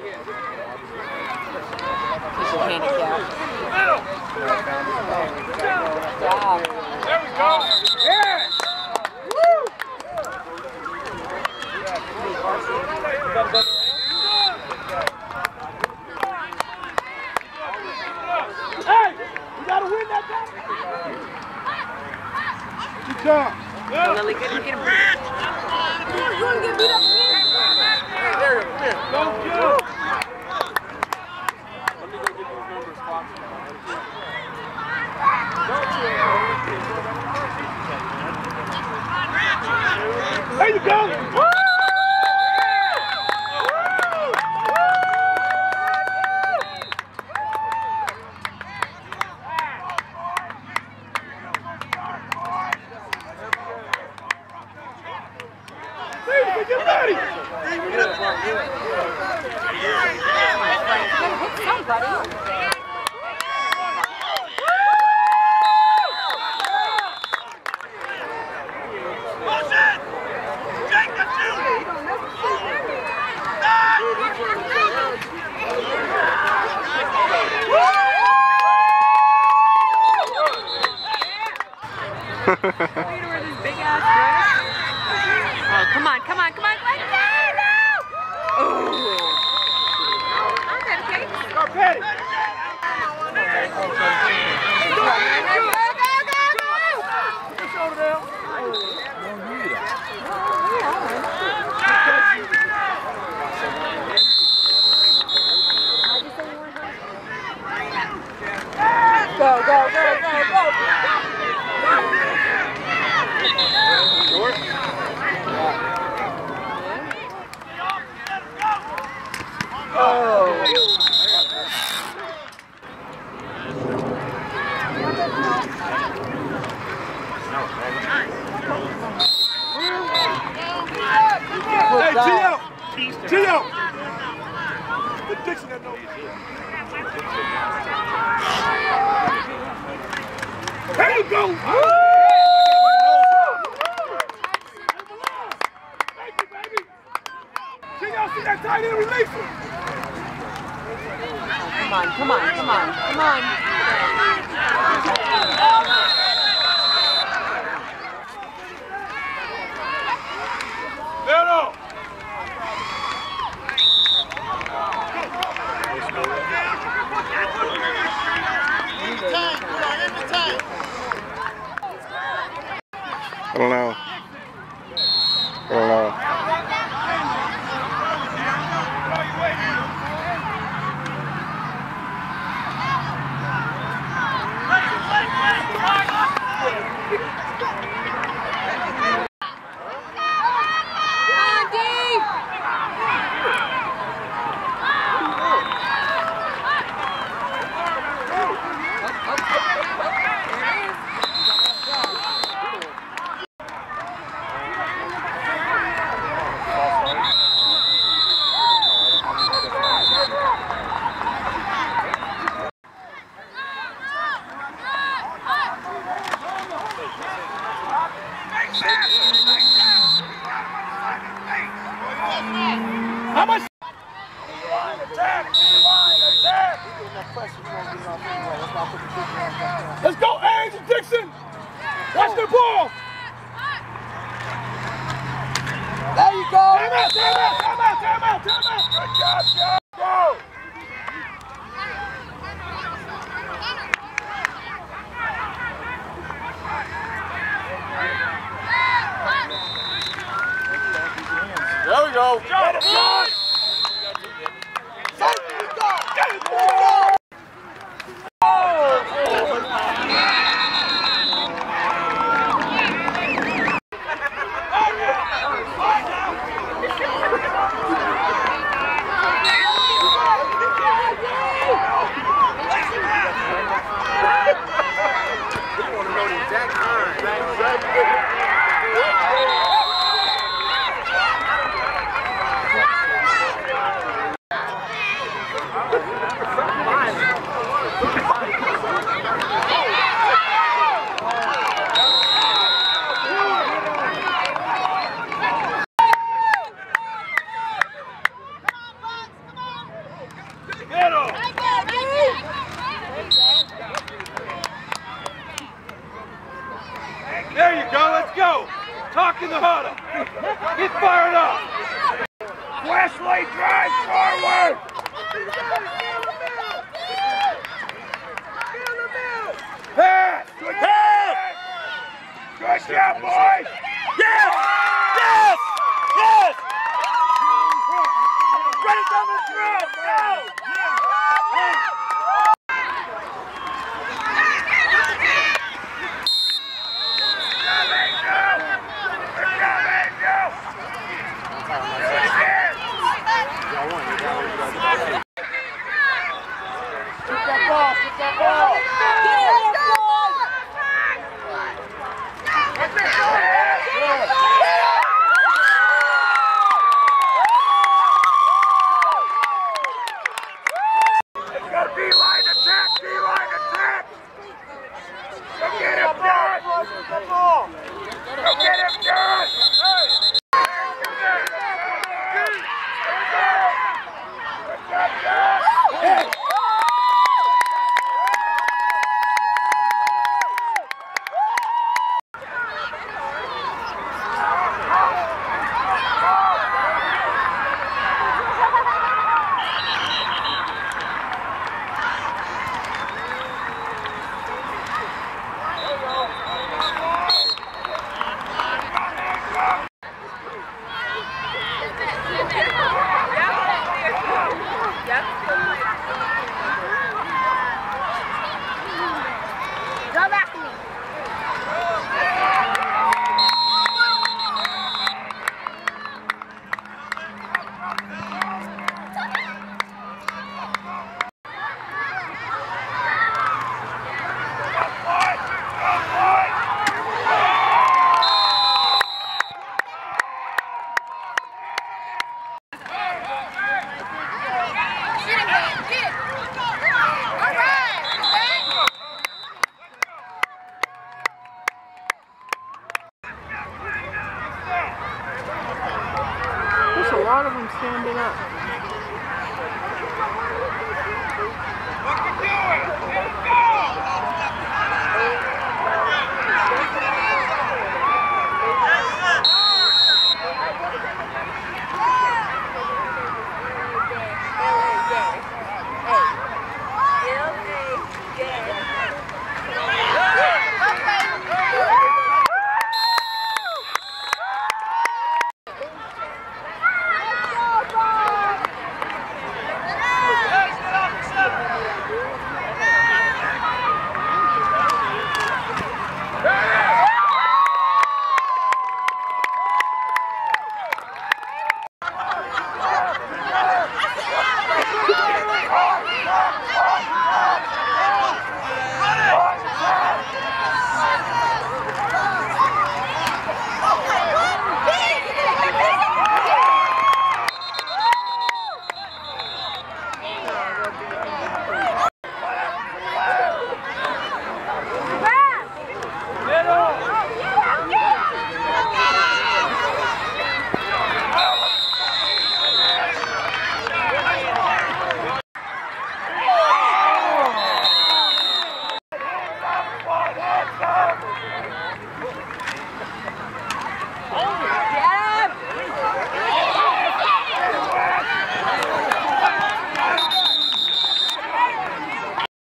He's your handicap. There we go. Yeah. Hey, you gotta win that battle. Good job. Lily, good look at him. You want to get beat up again? Go, Joe. There you go. Get ready. Hit somebody. Oh, come on, come on, come on. Let go, no! Ooh. Okay, okay. Go, Petty. Go, go, go, go! Put your shoulder down. Go, go, go, go, go! Hey, Gio. Gio. Put Dixon that note. There you go. Thank you, baby. Come on, come on, come on, come on. I don't know. Good job, Joe. Go. There we go. Get it, John. Get it, boy. Get him! There you go, let's go! Talk in the huddle! Get fired up! Wesley, drive forward! Pass! Good pass! Good job, boys! Yes! Yes! Yes! Ready double throw! Go! lot of them standing up.